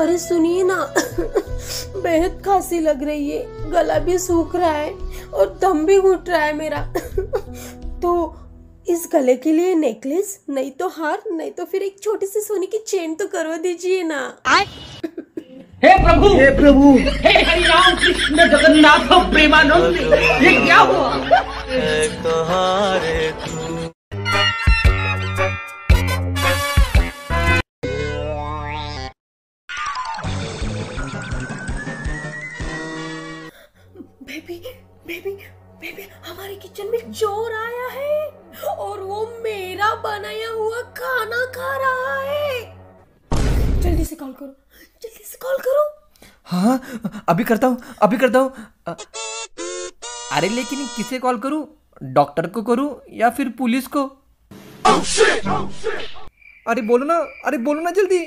अरे सुनिए ना बेहद खांसी लग रही है गला भी सूख रहा है और दम भी घुट रहा है मेरा। तो इस गले के लिए नेकलेस नहीं तो हार नहीं तो फिर एक छोटी सी सोने की चेन तो करवा दीजिए ना। हे प्रभु! हे प्रभु! हे हरिराम कृष्ण जगन्नाथ प्रेमानंद ये क्या हुआ? बेबी बेबी बेबी हमारे किचन में चोर आया है और वो मेरा बनाया हुआ खाना खा रहा है। जल्दी से कॉल करो जल्दी से कॉल करो। हाँ अभी करता हूँ अभी करता हूँ। अरे लेकिन किसे कॉल करूँ? डॉक्टर को करूँ या फिर पुलिस को? अरे बोलो ना अरे बोलो ना जल्दी।